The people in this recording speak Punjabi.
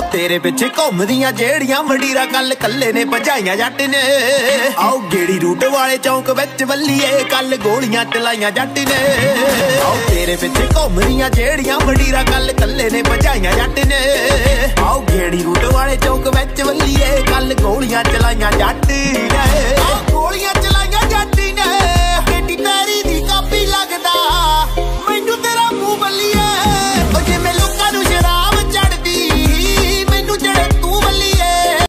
ਆਓ ਤੇਰੇ ਪਿੱਛੇ ਘੁੰਮਦੀਆਂ ਜਿਹੜੀਆਂ ਮੰਡੀਰਾ ਕੱਲ ਕੱਲੇ ਨੇ ਭਜਾਈਆਂ ਜੱਟ ਨੇ। ਆਓ ਗੇੜੀ ਰੂਟ ਵਾਲੇ ਚੌਂਕ ਵਿੱਚ ਵੱਲੀਏ, ਕੱਲ ਗੋਲੀਆਂ ਚਲਾਈਆਂ ਜੱਟ ਨੇ। ਆਓ ਤੇਰੇ ਪਿੱਛੇ ਘੁੰਮਦੀਆਂ ਜਿਹੜੀਆਂ ਵਡੀਰਾ ਕੱਲ ਕੱਲੇ ਨੇ ਭਜਾਈਆਂ ਜੱਟ ਨੇ। ਆਓ ਗੇੜੀ ਰੂਟ ਵਾਲੇ ਚੌਂਕ ਵਿੱਚ ਵੱਲੀਏ, ਕੱਲ ਗੋਲੀਆਂ ਚਲਾਈਆਂ ਜੱਟ